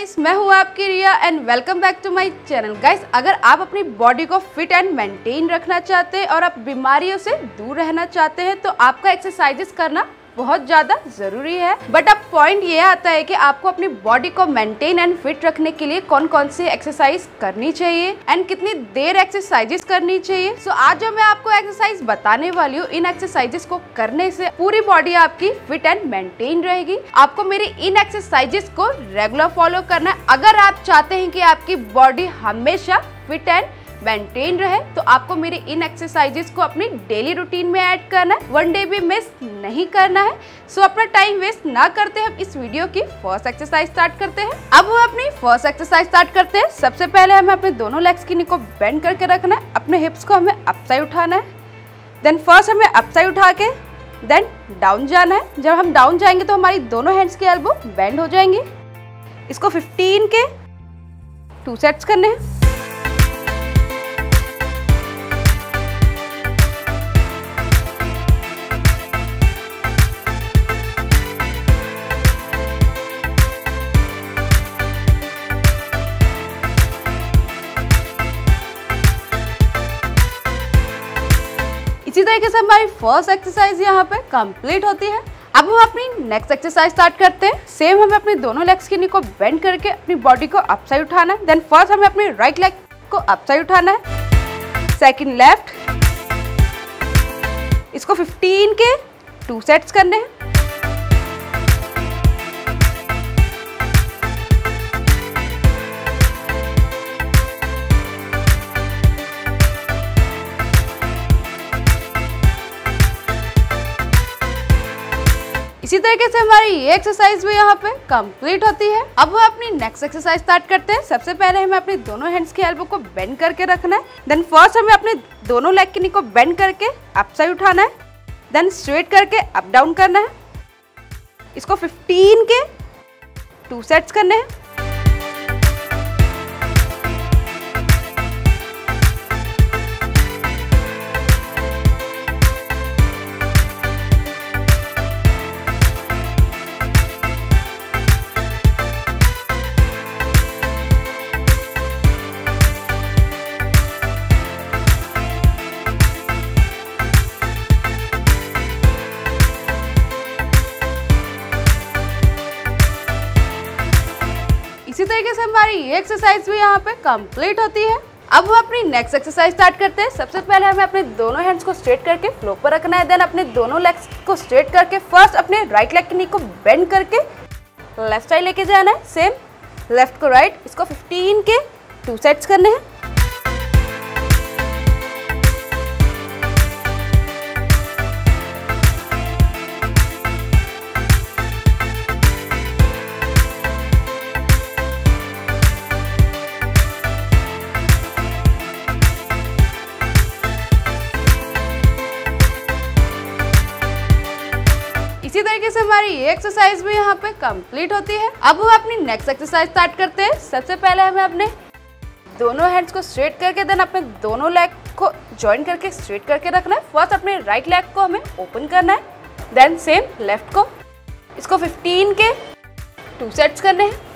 Guys मैं हूँ आपकी Riya and welcome back to my channel guys अगर आप अपनी बॉडी को फिट एंड मेंटेन रखना चाहते हैं और आप बीमारियों से दूर रहना चाहते हैं तो आपका एक्सरसाइजेस करना बहुत ज़्यादा ज़रूरी है। बट अब पॉइंट ये आता है कि आपको अपनी बॉडी को मेंटेन एंड फिट रखने के लिए कौन कौन सी एक्सरसाइज करनी चाहिए एंड कितनी देर एक्सरसाइजेस करनी चाहिए। सो so, आज जो मैं आपको एक्सरसाइज बताने वाली हूँ इन एक्सरसाइजेस को करने से पूरी बॉडी आपकी फिट एंड मेंटेन रहेगी। आपको मेरी इन एक्सरसाइजेस को रेगुलर फॉलो करना है। अगर आप चाहते हैं कि आपकी बॉडी हमेशा फिट एंड मेंटेन रहे तो आपको मेरी इन एक्सरसाइजेस को अपनी डेली रूटीन में ऐड करना है। वन डे भी मिस नहीं करना है। सो अपना टाइम वेस्ट ना करते हम इस वीडियो की फ़र्स्ट एक्सरसाइज स्टार्ट करते हैं। अब हम अपनी फ़र्स्ट एक्सरसाइज स्टार्ट करते हैं। सबसे पहले हमें अपने दोनों लेग्स की नी को बेंड करके रखना है। अपने हिप्स को हमें अपसाइड उठाना है। देन फ़र्स्ट हमें अपसाइड उठा के देन डाउन जाना है। जब हम डाउन जाएँगे तो हमारी दोनों हैंड्स की एल्बो बेंड हो जाएँगे। इसको 15 के टू सेट्स करने हैं। तरीके से हमारी फ़र्स्ट एक्सरसाइज यहाँ पे कंप्लीट होती है। अब हम अपनी नेक्स्ट एक्सरसाइज स्टार्ट करते हैं। सेम हमें अपने दोनों लेग्स की नी को बेंड करके अपनी बॉडी को अपसाइड उठाना है। देन फ़र्स्ट हमें अपनी राइट लेग को अपसाइड उठाना है। सेकंड लेफ़्ट इसको 15 के टू सेट्स करने हैं। इसी तरीके से हमारी ये एक्सरसाइज भी यहाँ पे कंप्लीट होती है। अब हम अपनी नेक्स्ट एक्सरसाइज स्टार्ट करते हैं। सबसे पहले हमें अपने दोनों हैंड्स के एल्बो को बेंड करके रखना है। देन फ़र्स्ट हमें अपने दोनों लेग की नी को बेंड करके अप साइड उठाना है। देन स्ट्रेट करके अप डाउन करना है। इसको 15 के टू सेट्स करने हैं। तरीके से हमारी ये एक्सरसाइज भी यहाँ पे कंप्लीट होती है। अब हम अपनी नेक्स्ट एक्सरसाइज स्टार्ट करते हैं। सबसे पहले हमें अपने दोनों हैंड्स को स्ट्रेट करके फ्लो पर रखना है। देन अपने दोनों लेग्स को स्ट्रेट करके फ़र्स्ट अपने राइट लेग की नी को बेंड करके लेफ़्ट साइड लेके जाना है। सेम लेफ़्ट को राइट इसको 15 के टू सेट्स करने हैं। इसी तरीके से हमारी ये एक्सरसाइज भी यहाँ पे कंप्लीट होती है। अब हम अपनी नेक्स्ट एक्सरसाइज स्टार्ट करते हैं। सबसे पहले हमें अपने दोनों हैंड्स को स्ट्रेट करके देन अपने दोनों लेग को ज्वाइन करके स्ट्रेट करके रखना है। फ़र्स्ट अपने राइट लेग को हमें ओपन करना है। देन सेम लेफ़्ट को। इसको 15 के टू सेट्स करने हैं।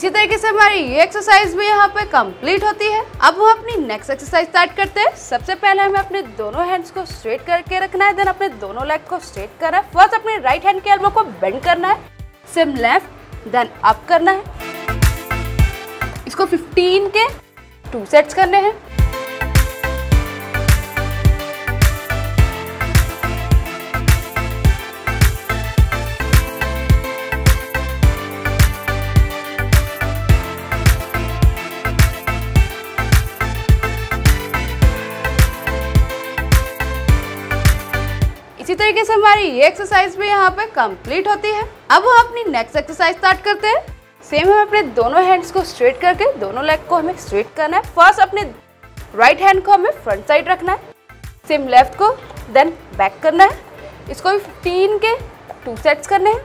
इसी तरीके से हमारी ये एक्सरसाइज भी यहाँ पे कंप्लीट होती है। अब हम अपनी नेक्स्ट एक्सरसाइज स्टार्ट करते हैं। सबसे पहले हमें अपने दोनों हैंड्स को स्ट्रेट करके रखना है। देन अपने दोनों लेग को स्ट्रेट करना है। फ़र्स्ट अपने राइट हैंड के एल्बो को बेंड करना है। सिम लेफ़्ट देन अप करना है। इसको 15 के टू सेट्स करने हैं। इसी तरीके से हमारी ये एक्सरसाइज भी यहाँ पे कंप्लीट होती है। अब हम अपनी नेक्स्ट एक्सरसाइज स्टार्ट करते हैं। सेम हमें अपने दोनों हैंड्स को स्ट्रेट करके, दोनों लेग को हमें स्ट्रेट करना है। फ़र्स्ट अपने राइट हैंड को हमें फ्रंट साइड रखना है। सेम लेफ़्ट को देन बैक करना है। इसको भी फिफ्टीन के टू सेट्स करने हैं।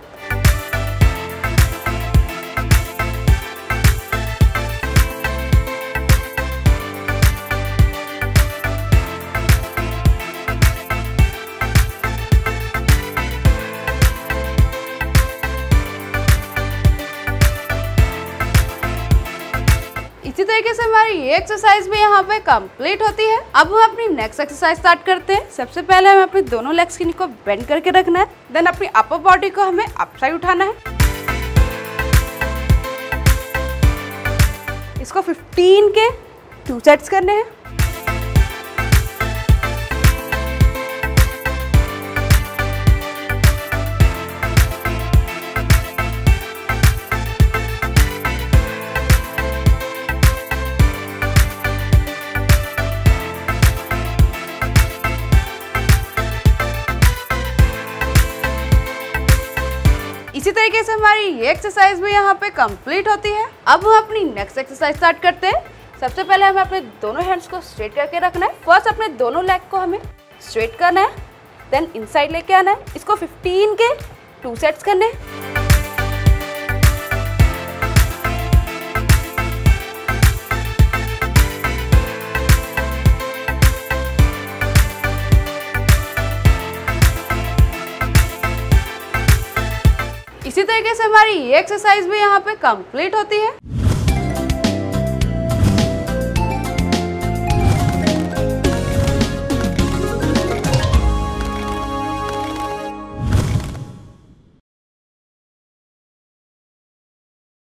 इसी तरीके से हमारी ये एक्सरसाइज भी यहाँ पे कंप्लीट होती है। अब हम अपनी नेक्स्ट एक्सरसाइज स्टार्ट करते हैं। सबसे पहले हमें अपनी दोनों लेग्स की को बेंड करके रखना है। देन अपनी अपर बॉडी को हमें अप साइड उठाना है। इसको 15 के टू सेट्स करने हैं। इसी तरीके से हमारी ये एक्सरसाइज भी यहाँ पे कंप्लीट होती है। अब हम अपनी नेक्स्ट एक्सरसाइज स्टार्ट करते हैं। सबसे पहले हमें अपने दोनों हैंड्स को स्ट्रेट करके रखना है। फ़र्स्ट अपने दोनों लेग को हमें स्ट्रेट करना है। देन इनसाइड लेके आना है। इसको 15 के टू सेट्स करने हैं। तरीके से हमारी एक्सरसाइज भी यहाँ पे कंप्लीट होती है।